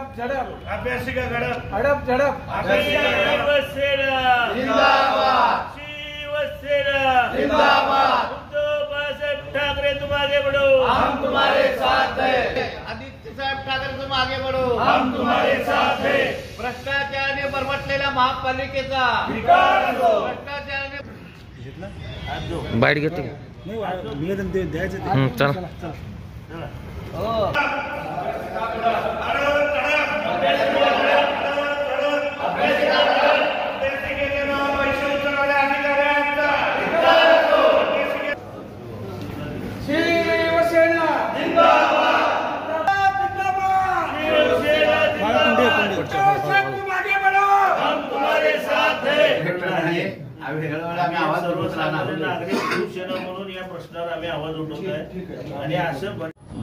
झडप झडप. अभ्यासिका गडप हडप झडप. शिवसेना. बाळासाहेब ठाकरे तुम आगे बढ़ो हम तुम्हारे साथ है. आदित्य साहेब ठाकरे तुम आगे बढ़ो हम तुम्हारे साथ है. भ्रष्टाचाराने बरबटलेल्या महापालिकेचा. असो. भ्रष्टाचाराने बाईट घेतो निवेदन द्यायचं हं, चला अभ्यासिकेचे नाव पैसे उचलणाऱ्या अधिकाऱ्यांचा शिवसेना जिंदाबाद जिंदाबाद शिवसेना जिंदाबाद. बाळासाहेब तुम आगे बढ़ो हम तुम्हारे साथ है आम्ही आवाज उठवत राहणार. सर्वसामान्य नागरिक शिवसेना म्हणून या प्रश्नावर आम्ही आवाज उठवतोय आणि असं बन-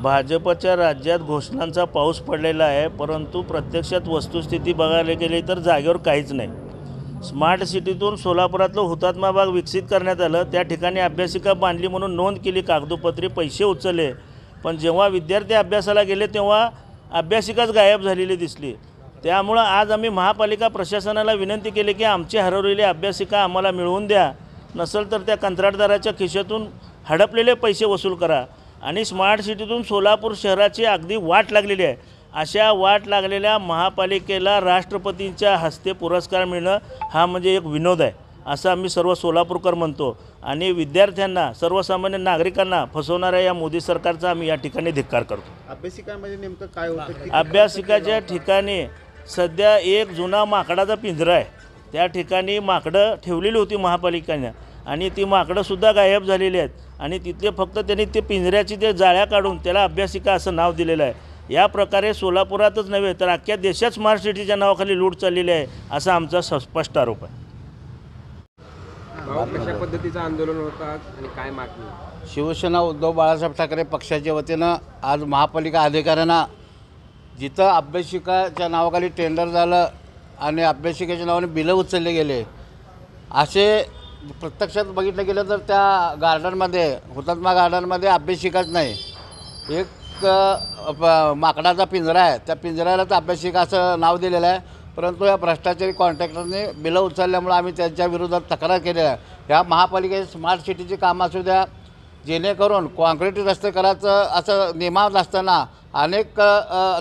भाजपच्या राज्यात घोषणांचा पाऊस पडलेला आहे परंतु प्रत्यक्षात वस्तुस्थिती बघायला गेली तर जागेवर काहीच नाही. स्मार्ट सिटीतून सोलापुरातलं हुतात्मा भाग विकसित करण्यात आलं. त्या ठिकाणी अभ्यासिका बांधली म्हणून नोंद केली. कागदोपत्री पैसे उचलले. पण जेव्हा विद्यार्थी अभ्यासाला गेले तेव्हा अभ्यासिकाच गायब झालेली दिसली. त्यामुळं आज आम्ही महापालिका प्रशासनाला विनंती केली की आमची हरवलेली अभ्यासिका आम्हाला मिळवून द्या. नसेल तर त्या कंत्राटदाराच्या खिशातून हडपलेले पैसे वसूल करा. आणि स्मार्ट सिटीतून सोलापूर शहराची अगदी वाट लागलेली आहे. अशा वाट लागलेल्या महापालिकेला राष्ट्रपतींच्या हस्ते पुरस्कार मिळणं हा म्हणजे एक विनोद आहे. असं आम्ही सर्व सोलापूरकर म्हणतो. आणि विद्यार्थ्यांना सर्वसामान्य नागरिकांना फसवणाऱ्या या मोदी सरकारचा आम्ही या ठिकाणी धिक्कार करतो. अभ्यासिकामध्ये नेमकं काय होतं? अभ्यासिकाच्या ठिकाणी सध्या एक जुना माकडाचा पिंजरा आहे. त्या ठिकाणी माकडं ठेवलेली होती महापालिकेनं. आणि ती माकडंसुद्धा गायब झालेली आहेत. आणि तिथले फक्त त्यांनी ते पिंजऱ्याची ते जाळ्या काढून त्याला अभ्यासिका असं नाव दिलेलं आहे. या प्रकारे सोलापुरातच नव्हे तर अख्ख्या देशात स्मार्ट सिटीच्या नावाखाली लूट चाललेली आहे असा आमचा स- स्पष्ट आरोप आहे. कशा पद्धतीचं आंदोलन होतात आणि काय मागणी? शिवसेना उद्धव बाळासाहेब ठाकरे पक्षाच्या वतीनं आज महापालिका अधिकाऱ्यांना जिथं अभ्यासिकाच्या नावाखाली टेंडर झालं आणि अभ्यासिकेच्या नावाने बिलं उचलले गेले असे प्रत्यक्षात बघितलं गेलं तर त्या गार्डनमध्ये हुतात्मा गार्डनमध्ये अभ्यासिकाच नाही. एक माकडाचा पिंजरा आहे. त्या पिंजऱ्यालाच अभ्यासिका असं नाव दिलेलं आहे. परंतु या भ्रष्टाचारी कॉन्ट्रॅक्टरने बिलं उचलल्यामुळं आम्ही त्यांच्या विरोधात तक्रार केली आहे. ह्या महापालिकेचे स्मार्ट सिटीची कामं असू द्या जेणेकरून कॉन्क्रीट रस्ते करायचं असं नियमात असताना अनेक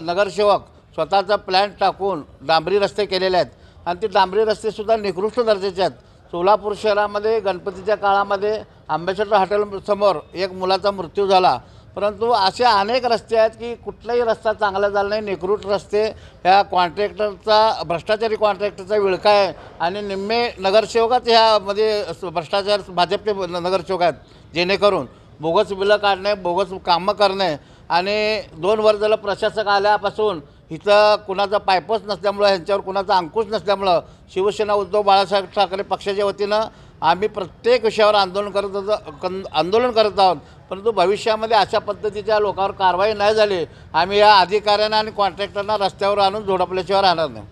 नगरसेवक स्वतःचा प्लॅन टाकून डांबरी रस्ते केलेले आहेत. आणि ते डांबरी रस्तेसुद्धा निकृष्ट दर्जाचे आहेत. सोलापूर शहरामध्ये गणपतीच्या काळामध्ये आंबेडकर हॉटेलसमोर एक मुलाचा मृत्यू झाला. परंतु असे अनेक रस्ते आहेत की कुठलाही रस्ता चांगला झाला नाही. निकृष्ट रस्ते ह्या कॉन्ट्रॅक्टरचा भ्रष्टाचारी कॉन्ट्रॅक्टरचा विळखा आहे. आणि निम्मे नगरसेवकच ह्यामध्ये भ्रष्टाचार भाजपचे नगरसेवक आहेत. जेणेकरून बोगस बिलं काढणे बोगस कामं करणे आणि दोन वर्ष झालं प्रशासक आल्यापासून इथं कुणाचा पायपच नसल्यामुळं ह्यांच्यावर कुणाचा अंकुश नसल्यामुळं शिवसेना उद्धव बाळासाहेब ठाकरे पक्षाच्या वतीनं आम्ही प्रत्येक विषयावर आंदोलन करत होतो आंदोलन करत आहोत. परंतु भविष्यामध्ये अशा पद्धतीच्या लोकांवर कारवाई नाही झाली आम्ही या अधिकाऱ्यांना आणि कॉन्ट्रॅक्टरना रस्त्यावर आणून झोडपल्याशिवाय राहणार नाही.